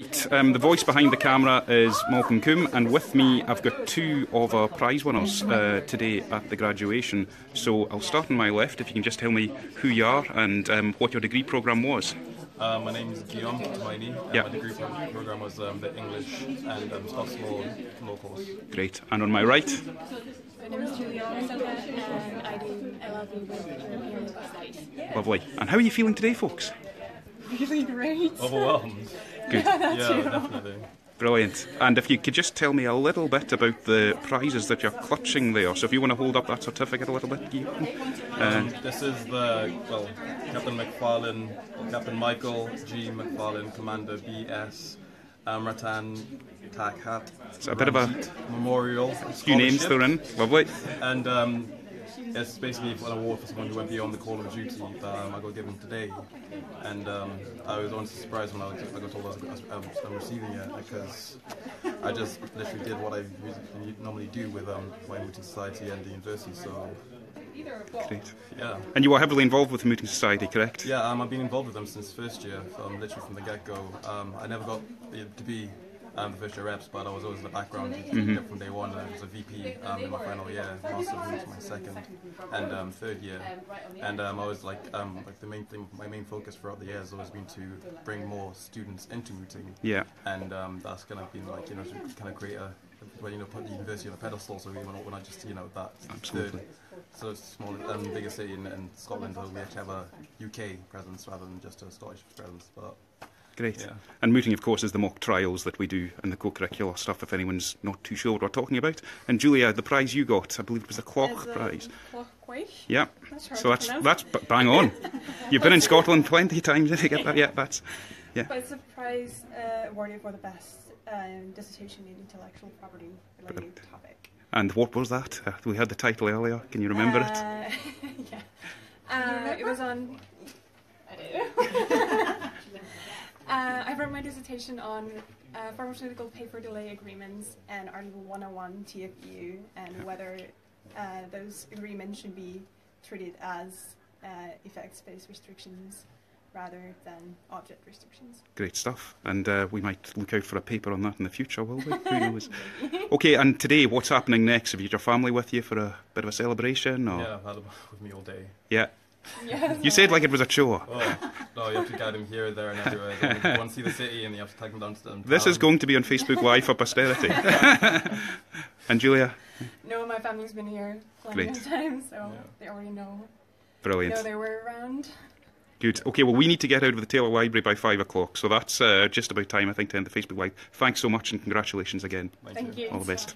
Right, um, the voice behind the camera is Malcolm Combe, and with me I've got two of our prize winners uh, today at the graduation. So I'll start on my left if you can just tell me who you are and um, what your degree programme was. Uh, my name is Guillaume Twaini. Uh, Yeah. My degree program was um, the English and um, Scots Law Law course. Great. And on my right, My name is Julia and I do LLB with European Studies. lovely. And how are you feeling today, folks? Really great. Overwhelmed. Good. yeah, definitely. Brilliant. And if you could just tell me a little bit about the prizes that you're clutching there. So if you want to hold up that certificate a little bit, Guillaume. Uh, This is the well, Captain McFarlane, Captain Michael G. McFarlane, Commander B.S. Um, Ratan Takhat. It's a bit of a memorial. A few names scholarship. thrown in. Lovely. And um, it's basically an award for someone who went beyond the call of duty that um, I got given today. And um, I was honestly surprised when I, I got told I was, I was, I was- receiving it because I just literally did what I normally do with um, my Mooting Society and the university. So, Great. yeah. And you were heavily involved with the Mooting Society, correct? Yeah, um, I've been involved with them since first year, um, literally from the get-go. Um, I never got to be um, the first year reps, but I was always in the background from day one. I was a VP um, in my final year, Master of my second, and um, third year. And um, I was like, um, like the main thing, my main focus throughout the year has always been to bring more students into mooting. Yeah. And um, that's kind of been like, you know, to kind of create a, well, you know, put the university on a pedestal, so we're not, we're not just, you know, that Absolutely. third so it's a small, um, bigger city in, in Scotland, where we actually have a UK presence rather than just a Scottish presence. But Great. Yeah. And mooting, of course, is the mock trials that we do and the co-curricular stuff. If anyone's not too sure what we're talking about. And Julia, the prize you got, I believe it was the Cloch Prize. Yeah. That's So that's that's bang on. You've been in Scotland plenty of times. Did you get that? Yeah, that's yeah. But it's a prize uh, awarded for the best um, dissertation in intellectual property related Brilliant. topic. And what was that? Uh, we had the title earlier. Can you remember it? Uh, yeah. Uh, it was on. I do. I wrote my dissertation on uh, pharmaceutical pay for delay agreements and Article 101 TFEU and whether uh, those agreements should be treated as uh, effects-based restrictions rather than object restrictions. Great stuff. And uh, we might look out for a paper on that in the future, will we? Who knows? Okay. And today, what's happening next? Have you got your family with you for a bit of a celebration? Or yeah, I've had them with me all day. yeah. Yes. You said like it was a chore. Oh no, you have to guide them here, there, and everywhere. Then you want to see the city, and you have to take them down to them. This is going to be on Facebook Live for posterity. and Julia, No, my family's been here plenty Great. of times, so Yeah. they already know brilliant. know they were around. Good. Okay, well, we need to get out of the Taylor Library by five o'clock, so that's uh, just about time, I think, to end the Facebook Live. Thanks so much and congratulations again. Thank you. All the best.